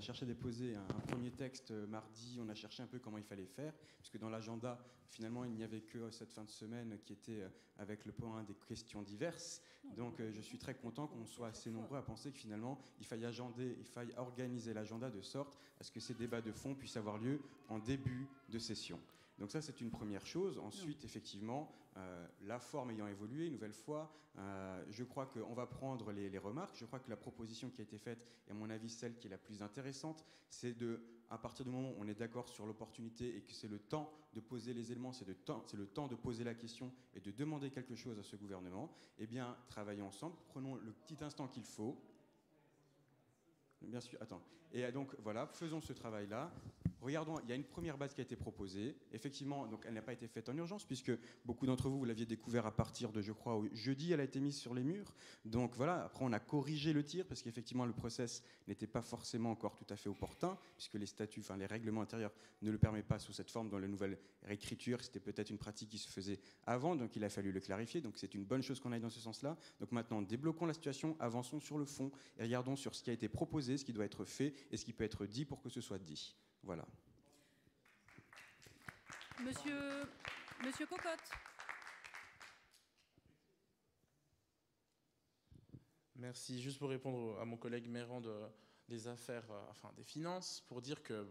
cherché à déposer un, premier texte mardi, on a cherché un peu comment il fallait faire, puisque dans l'agenda, finalement, il n'y avait que cette fin de semaine qui était avec le point des questions diverses. Donc, je suis très content qu'on soit assez nombreux à penser que finalement, il faille agender, il faille organiser l'agenda de sorte à ce que ces débats de fond puissent avoir lieu en début de session. Donc ça, c'est une première chose. Ensuite, effectivement, euh, la forme ayant évolué, une nouvelle fois, euh, je crois qu'on va prendre les, remarques. Je crois que la proposition qui a été faite est, à mon avis, celle qui est la plus intéressante. C'est de, à partir du moment où on est d'accord sur l'opportunité et que c'est le temps de poser les éléments, c'est le, le temps de poser la question et de demander quelque chose à ce gouvernement, eh bien, travaillons ensemble, prenons le petit instant qu'il faut Bien sûr, attends. Et donc voilà, faisons ce travail-là. Regardons, il y a une première base qui a été proposée. Effectivement, donc elle n'a pas été faite en urgence puisque beaucoup d'entre vous, vous l'aviez découvert à partir de, je crois, jeudi, elle a été mise sur les murs. Donc voilà, après on a corrigé le tir parce qu'effectivement le process n'était pas forcément encore tout à fait opportun puisque les statuts, enfin les règlements intérieurs ne le permettent pas sous cette forme dans la nouvelle réécriture. C'était peut-être une pratique qui se faisait avant, donc il a fallu le clarifier. Donc c'est une bonne chose qu'on aille dans ce sens-là. Donc maintenant, débloquons la situation, avançons sur le fond et regardons sur ce qui a été proposé, ce qui doit être fait et ce qui peut être dit pour que ce soit dit. Voilà. Monsieur, Monsieur Cocotte. Merci. Juste pour répondre à mon collègue Méran des affaires, euh, enfin des finances, pour dire que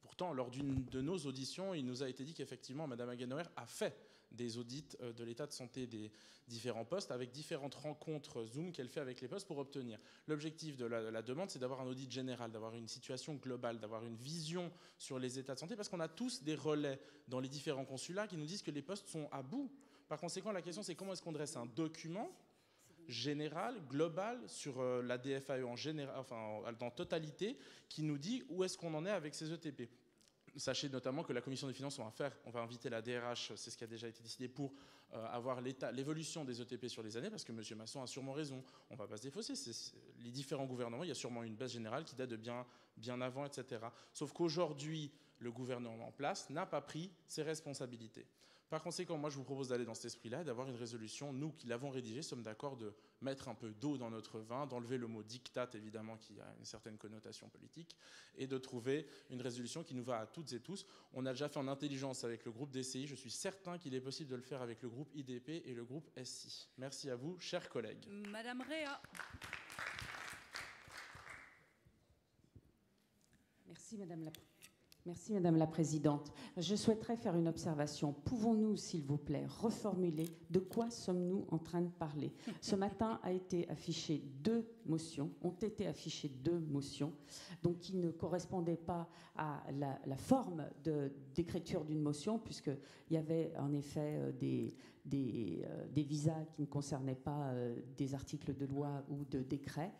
pourtant, lors d'une de nos auditions, il nous a été dit qu'effectivement, Madame Agenauer a fait des audits euh, de l'état de santé des différents postes avec différentes rencontres Zoom qu'elle fait avec les postes pour obtenir. L'objectif de la, demande, c'est d'avoir un audit général, d'avoir une situation globale, d'avoir une vision sur les états de santé, parce qu'on a tous des relais dans les différents consulats qui nous disent que les postes sont à bout. Par conséquent, la question, c'est comment est-ce qu'on dresse un document général, global, sur euh, la DFAE en général, enfin, dans totalité, qui nous dit où est-ce qu'on en est avec ces ETP. Sachez notamment que la commission des finances, va, faire, on va inviter la DRH, c'est ce qui a déjà été décidé, pour euh, avoir l'évolution des ETP sur les années, parce que M. Masson a sûrement raison. On ne va pas se défausser. les différents gouvernements, il y a sûrement une baisse générale qui date de bien avant, etc. Sauf qu'aujourd'hui, le gouvernement en place n'a pas pris ses responsabilités. Par conséquent, moi, je vous propose d'aller dans cet esprit-là, d'avoir une résolution. Nous qui l'avons rédigée, sommes d'accord de mettre un peu d'eau dans notre vin, d'enlever le mot dictat, évidemment, qui a une certaine connotation politique, et de trouver une résolution qui nous va à toutes et tous. On a déjà fait en intelligence avec le groupe DCI. Je suis certain qu'il est possible de le faire avec le groupe IDP et le groupe SI. Merci à vous, chers collègues. Madame Réa. Merci, Madame la Merci Madame la Présidente. Je souhaiterais faire une observation. Pouvons-nous, s'il vous plaît, reformuler de quoi sommes-nous en train de parler? Ce matin a été affiché deux motions, ont été affichées deux motions, donc qui ne correspondaient pas à la, forme d'écriture d'une motion, puisqu'il y avait en effet euh, des, euh, des, visas qui ne concernaient pas euh, des articles de loi ou de décrets.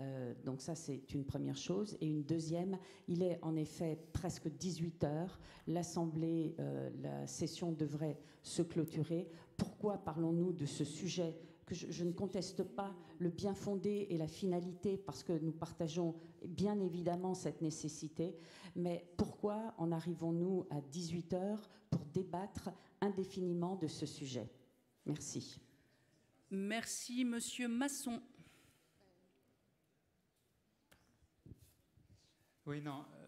Euh, donc ça, c'est une première chose. Et une deuxième, il est en effet presque 18 heures. L'Assemblée, la session devrait se clôturer. Pourquoi parlons-nous de ce sujet que je, je, ne conteste pas le bien fondé et la finalité, parce que nous partageons bien évidemment cette nécessité, mais pourquoi en arrivons-nous à 18 heures pour débattre indéfiniment de ce sujet Merci. Merci, Monsieur Masson. Oui, non. Euh,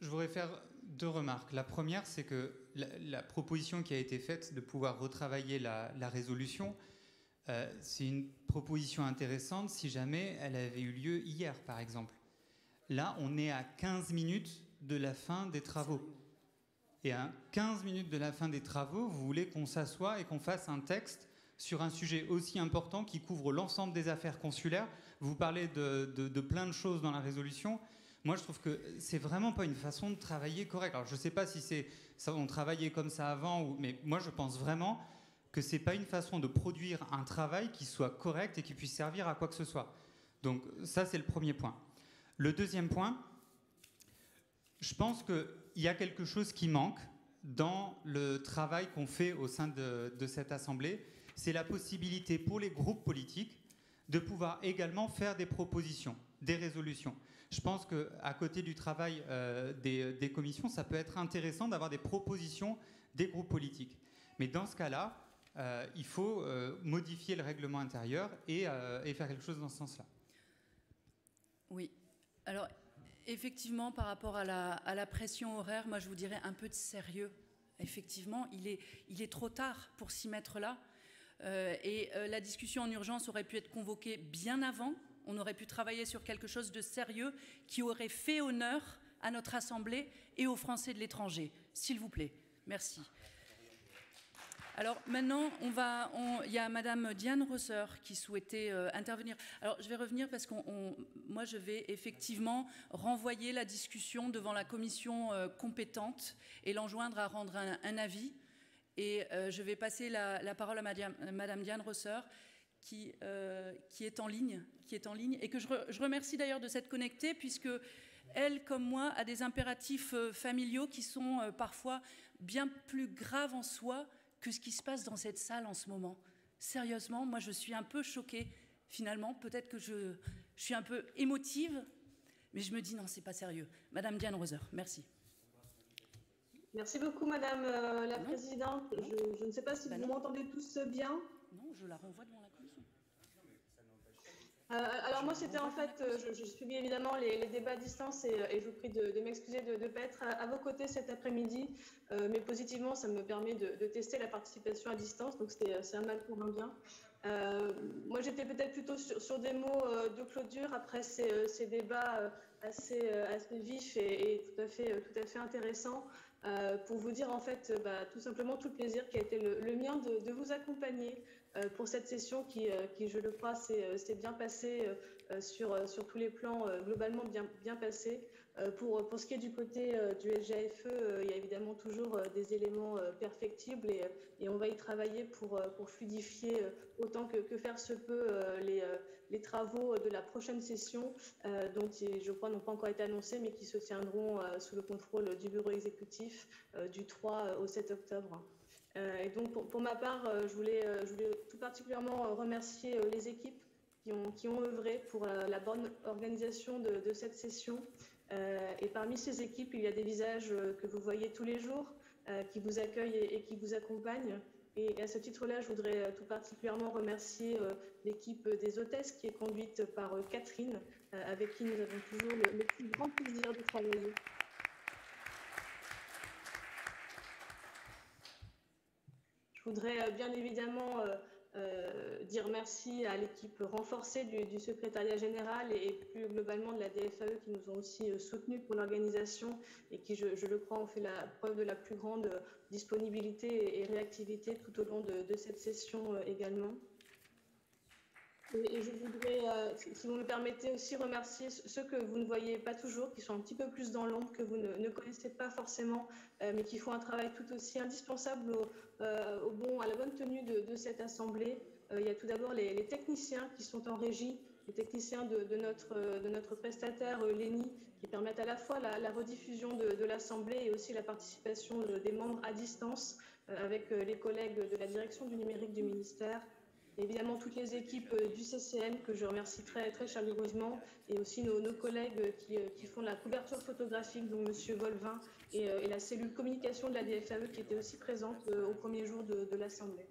je voudrais faire deux remarques. La première, c'est que la, proposition qui a été faite de pouvoir retravailler la, résolution, euh, c'est une proposition intéressante si jamais elle avait eu lieu hier, par exemple. Là, on est à 15 minutes de la fin des travaux. Et à 15 minutes de la fin des travaux, vous voulez qu'on s'assoie et qu'on fasse un texte sur un sujet aussi important qui couvre l'ensemble des affaires consulaires. Vous parlez de, plein de choses dans la résolution. Moi, je trouve que c'est vraiment pas une façon de travailler correcte. Alors, je ne sais pas si c'est on travaillait comme ça avant, mais moi, je pense vraiment que c'est pas une façon de produire un travail qui soit correct et qui puisse servir à quoi que ce soit. Donc, ça, c'est le premier point. Le deuxième point, je pense qu'il y a quelque chose qui manque dans le travail qu'on fait au sein de, cette Assemblée, c'est la possibilité pour les groupes politiques de pouvoir également faire des propositions, des résolutions. Je pense qu'à côté du travail euh, des, commissions, ça peut être intéressant d'avoir des propositions des groupes politiques. Mais dans ce cas-là, euh, il faut euh, modifier le règlement intérieur et, et, faire quelque chose dans ce sens-là. Oui. Alors, Effectivement, par rapport à la, pression horaire, moi je vous dirais un peu de sérieux. Effectivement, il est, trop tard pour s'y mettre là. Euh, et euh, la discussion en urgence aurait pu être convoquée bien avant. On aurait pu travailler sur quelque chose de sérieux qui aurait fait honneur à notre Assemblée et aux Français de l'étranger. S'il vous plaît. Merci. Alors maintenant, il y a Madame Diane Rosser qui souhaitait euh, intervenir. Alors je vais revenir parce que moi je vais effectivement renvoyer la discussion devant la commission euh, compétente et l'enjoindre à rendre un, avis. Et euh, je vais passer la, parole à Madame, Diane Rosser qui, qui, est en ligne, qui est en ligne, et que je, je remercie d'ailleurs de s'être connectée, puisque elle, comme moi, a des impératifs familiaux qui sont parfois bien plus graves en soi que ce qui se passe dans cette salle en ce moment. Sérieusement, moi, je suis un peu choquée, finalement. Peut-être que je, je suis un peu émotive, mais je me dis non, c'est pas sérieux. Madame Diane Roser, merci. Merci beaucoup, Madame euh, la Présidente. Je, ne sais pas si bah vous m'entendez tous bien. Non, je la renvoie devant la. Euh, alors moi, c'était en fait, euh, je, suivis évidemment les, débats à distance et, je vous prie de, m'excuser de ne pas être à, vos côtés cet après-midi, mais positivement, ça me permet de, tester la participation à distance, donc c'est un mal pour un bien. moi, j'étais peut-être plutôt sur, des mots de clôture après ces, débats assez, vifs et, tout, à fait, tout à fait intéressants. Euh, pour vous dire en fait bah, tout simplement tout le plaisir qui a été le, mien de, vous accompagner euh, pour cette session qui, euh, qui je le crois, s'est bien passée sur, sur tous les plans, globalement bien, bien passée. Pour, pour, ce qui est du côté du SGFE, il y a évidemment toujours des éléments perfectibles et, et, on va y travailler pour, pour fluidifier autant que, que, faire se peut les les travaux de la prochaine session, euh, dont je crois n'ont pas encore été annoncés, mais qui se tiendront euh, sous le contrôle du bureau exécutif euh, du 3 au 7 octobre. Et donc, pour, ma part, je voulais, je, voulais, tout particulièrement remercier les équipes qui ont, œuvré pour la bonne organisation de, cette session. et parmi ces équipes, il y a des visages que vous voyez tous les jours, qui vous accueillent et qui vous accompagnent. Et à ce titre-là, je voudrais euh, tout particulièrement remercier euh, l'équipe des hôtesses qui est conduite par euh, Catherine, avec qui nous avons toujours le, plus grand plaisir de travailler. Voudrais bien évidemment euh, dire merci à l'équipe renforcée du, secrétariat général et, plus globalement de la DFAE qui nous ont aussi euh, soutenus pour l'organisation et qui, je, le crois, ont fait la preuve de la plus grande disponibilité et, réactivité tout au long de, cette session euh, également. Et, je voudrais, si vous me permettez, aussi remercier ceux que vous ne voyez pas toujours, qui sont un petit peu plus dans l'ombre, que vous ne, connaissez pas forcément, mais qui font un travail tout aussi indispensable au, euh, bon, à la bonne tenue de, cette assemblée. Euh, il y a tout d'abord les, techniciens qui sont en régie, les techniciens de, notre, de notre, prestataire euh, l'ENI, qui permettent à la fois la, rediffusion de, l'assemblée et aussi la participation des membres à distance avec les collègues de la direction du numérique du ministère. Évidemment, toutes les équipes du CCM que je remercie très, très chaleureusement et aussi nos, collègues qui, font la couverture photographique, dont M. Volvin euh, et, la cellule communication de la DFAE qui était aussi présente euh, au premier jour de, l'Assemblée.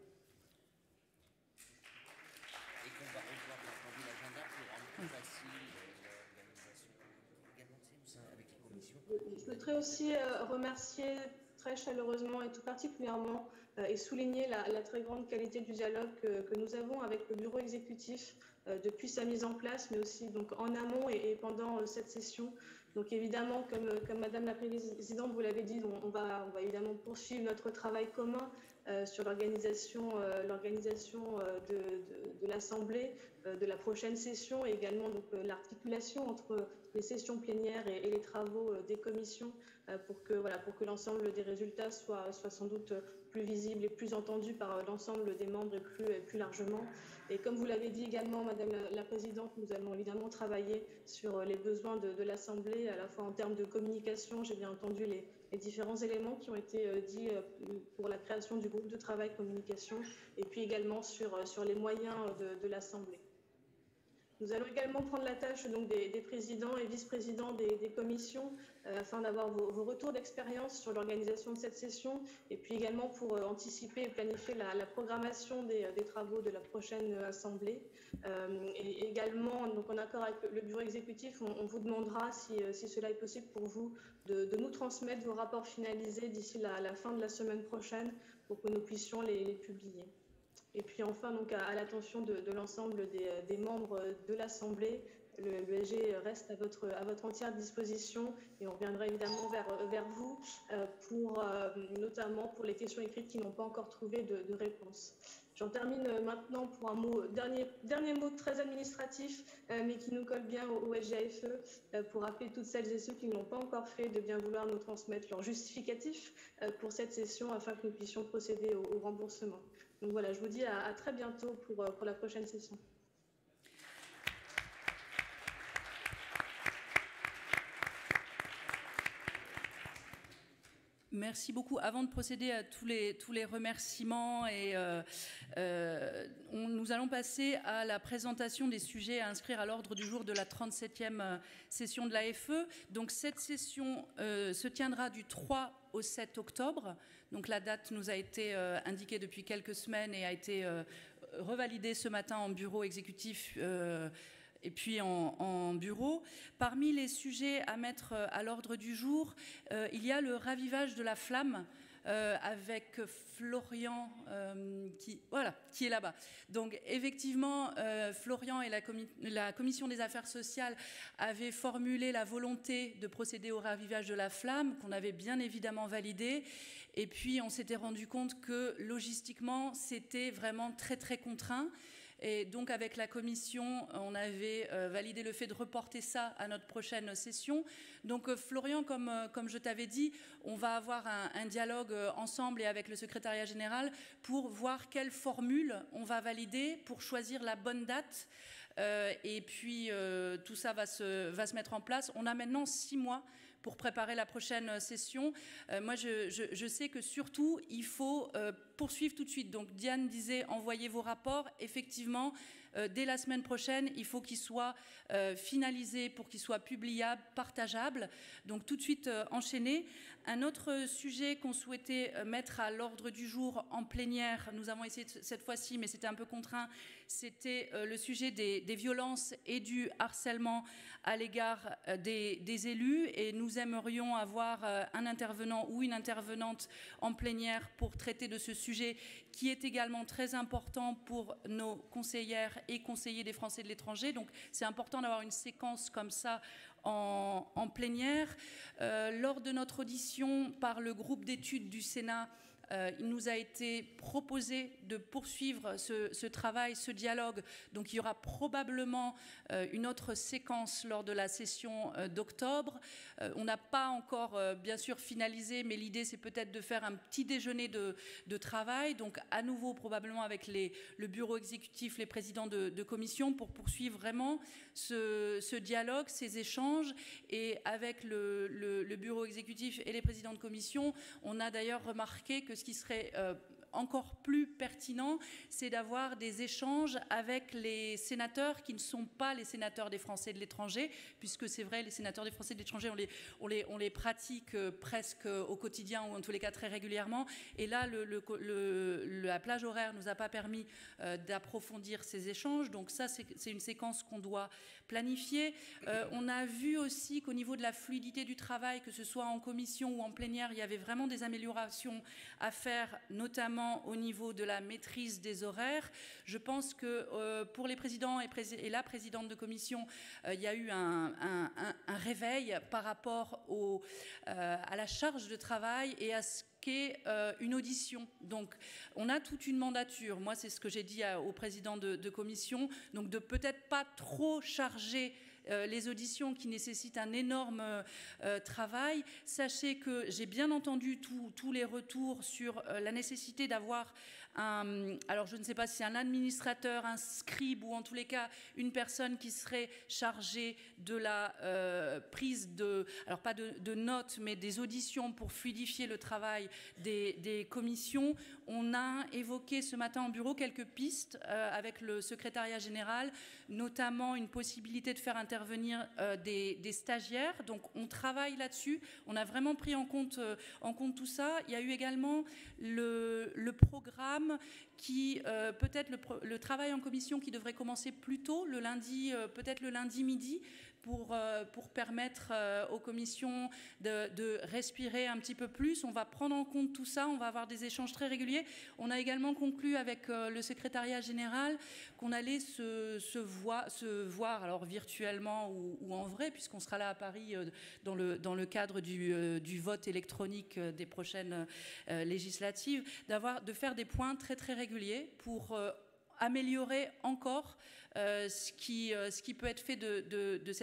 Je voudrais aussi euh, remercier très chaleureusement et tout particulièrement et souligner la, très grande qualité du dialogue que, nous avons avec le bureau exécutif depuis sa mise en place, mais aussi donc en amont et pendant cette session. Donc évidemment, comme, Madame la Présidente vous l'avez dit, on, va, on, va, évidemment poursuivre notre travail commun euh, sur l'organisation euh, euh, de, de, l'Assemblée, de la prochaine session et également l'articulation entre les sessions plénières et, les travaux des commissions pour que voilà, pour que l'ensemble des résultats soient, soit sans doute plus visibles et plus entendus par l'ensemble des membres et plus, plus largement. Et comme vous l'avez dit également, Madame la, Présidente, nous allons évidemment travailler sur les besoins de, l'Assemblée, à la fois en termes de communication, j'ai bien entendu les, différents éléments qui ont été euh, dits euh, pour la création du groupe de travail communication, et puis également sur, euh, sur les moyens de l'Assemblée. Nous allons également prendre la tâche donc, des, présidents et vice-présidents des, commissions euh, afin d'avoir vos, retours d'expérience sur l'organisation de cette session et puis également pour euh, anticiper et planifier la, programmation des, travaux de la prochaine assemblée. Euh, et également, donc en accord avec le bureau exécutif, on, vous demandera, si, cela est possible pour vous, de, nous transmettre vos rapports finalisés d'ici la, la, fin de la semaine prochaine pour que nous puissions les publier. Et puis enfin, donc, à, l'attention de, l'ensemble des, membres de l'Assemblée, le, reste à votre, entière disposition et on reviendra évidemment vers, vers vous pour, notamment pour les questions écrites qui n'ont pas encore trouvé de, réponse. J'en termine euh, maintenant pour un dernier, mot très administratif, euh, mais qui nous colle bien au, SGFE, euh, pour rappeler toutes celles et ceux qui ne l'ont pas encore fait de bien vouloir nous transmettre leur justificatif pour cette session afin que nous puissions procéder au, remboursement. Donc voilà, je vous dis à, très bientôt pour, pour la prochaine session. Merci beaucoup. Avant de procéder à tous les, tous les remerciements, et, euh, euh, nous allons passer à la présentation des sujets à inscrire à l'ordre du jour de la 37e euh, session de l'AFE. Donc cette session se tiendra du 3 au 7 octobre. Donc la date nous a été indiquée depuis quelques semaines et a été revalidée ce matin en bureau exécutif et puis en, bureau. Parmi les sujets à mettre euh, à l'ordre du jour, euh, il y a le ravivage de la flamme. Euh, avec Florian qui, voilà, qui est là-bas. Donc effectivement, Florian et la, la, Commission des affaires sociales avaient formulé la volonté de procéder au ravivage de la flamme, qu'on avait bien évidemment validé. Et puis on s'était rendu compte que logistiquement, c'était vraiment très très contraint. Et donc avec la commission, on avait euh, validé le fait de reporter ça à notre prochaine session. Donc euh, Florian, comme, euh, comme je t'avais dit, on va avoir un, dialogue ensemble et avec le secrétariat général pour voir quelle formule on va valider pour choisir la bonne date. et puis tout ça va se, va se mettre en place. On a maintenant six mois pour préparer la prochaine session. Euh, moi, je, sais que surtout, il faut euh, poursuivre tout de suite. Donc, Diane disait, envoyez vos rapports. Effectivement, euh, dès la semaine prochaine, il faut qu'ils soient finalisés pour qu'ils soient publiables, partageables. Donc, tout de suite, enchaîner. Un autre sujet qu'on souhaitait mettre à l'ordre du jour en plénière, nous avons essayé cette fois-ci, mais c'était un peu contraint, c'était le sujet des, des, violences et du harcèlement à l'égard euh, des, élus et nous aimerions avoir euh, un intervenant ou une intervenante en plénière pour traiter de ce sujet qui est également très important pour nos conseillères et conseillers des Français de l'étranger. Donc c'est important d'avoir une séquence comme ça en, plénière. Euh, lors de notre audition par le groupe d'études du Sénat, euh, il nous a été proposé de poursuivre ce, travail, ce dialogue. Donc il y aura probablement euh, une autre séquence lors de la session euh, d'octobre. on n'a pas encore bien sûr finalisé, mais l'idée c'est peut-être de faire un petit déjeuner de, travail. Donc à nouveau probablement avec le bureau exécutif, les présidents de, commission pour poursuivre vraiment ce, dialogue, ces échanges. Et avec le, le bureau exécutif et les présidents de commission, on a d'ailleurs remarqué que ce qui serait euh, encore plus pertinent, c'est d'avoir des échanges avec les sénateurs qui ne sont pas les sénateurs des Français de l'étranger, puisque c'est vrai, les sénateurs des Français de l'étranger, on les, pratique euh, presque au quotidien ou en tous les cas très régulièrement. Et là, la plage horaire ne nous a pas permis euh, d'approfondir ces échanges. Donc ça, c'est une séquence qu'on doit planifier. Euh, on a vu aussi qu'au niveau de la fluidité du travail, que ce soit en commission ou en plénière, il y avait vraiment des améliorations à faire, notamment au niveau de la maîtrise des horaires. Je pense que euh, pour les présidents et, la présidente de commission, euh, il y a eu un, réveil par rapport euh, à la charge de travail et à ce qu'est une audition. Donc, on a toute une mandature. Moi, c'est ce que j'ai dit au président de, de, commission. Donc, de peut-être pas trop charger les auditions qui nécessitent un énorme euh, travail. Sachez que j'ai bien entendu tous les retours sur euh, la nécessité d'avoir alors je ne sais pas si un administrateur, un scribe ou en tous les cas une personne qui serait chargée de la euh, prise de, alors pas de, notes, mais des auditions pour fluidifier le travail des, commissions. On a évoqué ce matin en bureau quelques pistes euh, avec le secrétariat général, notamment une possibilité de faire intervenir euh, des, stagiaires. Donc on travaille là-dessus. On a vraiment pris en compte, tout ça. Il y a eu également le, le programme qui euh, peut-être le, travail en commission qui devrait commencer plus tôt, le lundi, euh, peut-être le lundi midi, pour, euh, pour permettre euh, aux commissions de, respirer un petit peu plus. On va prendre en compte tout ça, on va avoir des échanges très réguliers. On a également conclu avec euh, le secrétariat général qu'on allait se, voir, alors virtuellement ou, en vrai, puisqu'on sera là à Paris dans, le, cadre du, du vote électronique des prochaines législatives, de faire des points très très réguliers pour améliorer encore ce, qui, euh, ce, qui, peut être fait de,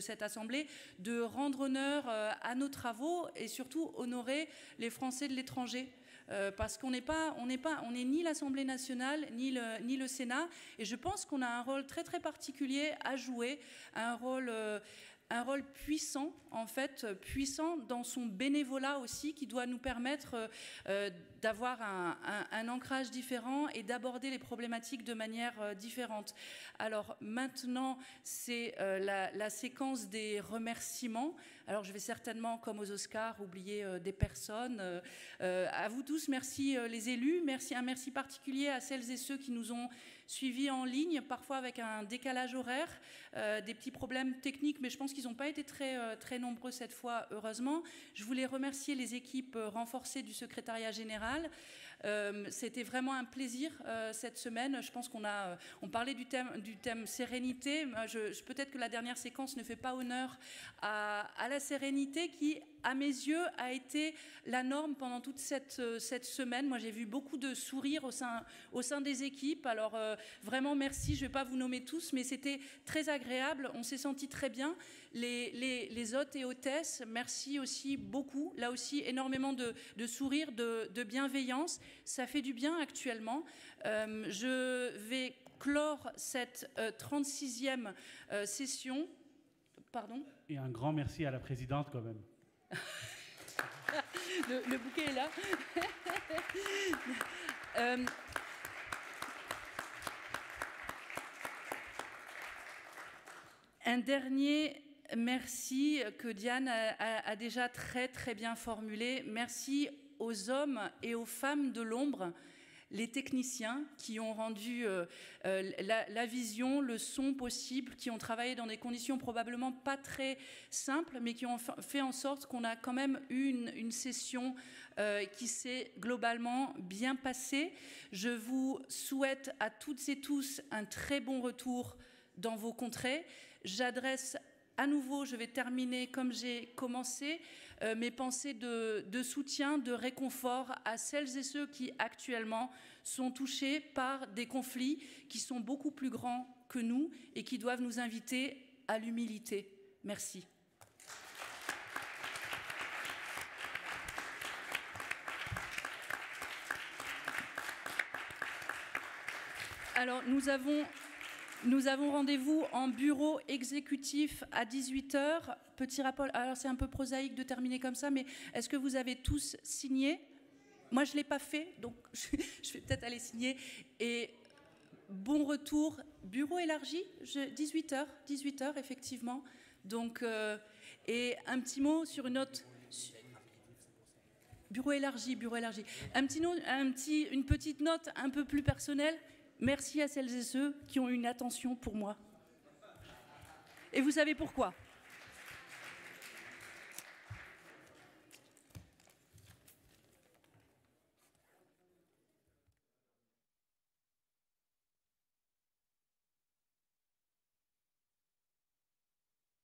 cette, Assemblée, de rendre honneur euh, à nos travaux et surtout honorer les Français de l'étranger. parce qu'on n'est pas, on n'est pas, on n'est ni l'Assemblée nationale ni le, ni le Sénat, et je pense qu'on a un rôle très très particulier à jouer, un rôle un rôle puissant, en fait, puissant dans son bénévolat aussi, qui doit nous permettre euh, d'avoir un, ancrage différent et d'aborder les problématiques de manière euh, différente. Alors maintenant, c'est euh, la, séquence des remerciements. Alors je vais certainement, comme aux Oscars, oublier des personnes. à vous tous, merci les élus, merci un merci particulier à celles et ceux qui nous ont suivis en ligne, parfois avec un décalage horaire, euh, des petits problèmes techniques, mais je pense qu'ils n'ont pas été très, euh, très nombreux cette fois, heureusement. Je voulais remercier les équipes euh, renforcées du secrétariat général. C'était vraiment un plaisir cette semaine. Je pense qu'on a, on parlait du thème, du thème sérénité. Peut-être que la dernière séquence ne fait pas honneur à, à la sérénité qui à mes yeux, a été la norme pendant toute cette, euh, semaine. Moi, j'ai vu beaucoup de sourires au sein, des équipes. Alors, euh, vraiment, merci. Je ne vais pas vous nommer tous, mais c'était très agréable. On s'est senti très bien. Les, hôtes et hôtesses, merci aussi beaucoup. Là aussi, énormément de, sourires, de, de, bienveillance. Ça fait du bien actuellement. Euh, je vais clore cette 36e session. Pardon? Et un grand merci à la présidente quand même. le, bouquet est là. Euh, un dernier merci que Diane a, déjà très très bien formulé. Merci aux hommes et aux femmes de l'ombre les techniciens qui ont rendu euh, euh, la, vision, le son possible, qui ont travaillé dans des conditions probablement pas très simples, mais qui ont fait en sorte qu'on a quand même eu une, session euh, qui s'est globalement bien passée. Je vous souhaite à toutes et tous un très bon retour dans vos contrées. J'adresse à nouveau, je vais terminer comme j'ai commencé, euh, mes pensées de, soutien, de réconfort à celles et ceux qui actuellement sont touchés par des conflits qui sont beaucoup plus grands que nous et qui doivent nous inviter à l'humilité. Merci. Alors, nous avons nous avons rendez-vous en bureau exécutif à 18h. Petit rapport, alors c'est un peu prosaïque de terminer comme ça, mais est-ce que vous avez tous signé? Moi, je ne l'ai pas fait, donc je vais peut-être aller signer. Et bon retour, bureau élargi, 18h, 18h effectivement. Donc, euh, et un petit mot sur une note. Bureau élargi, bureau élargi. Un petit, une petite note un peu plus personnelle. Merci à celles et ceux qui ont une attention pour moi. Et vous savez pourquoi?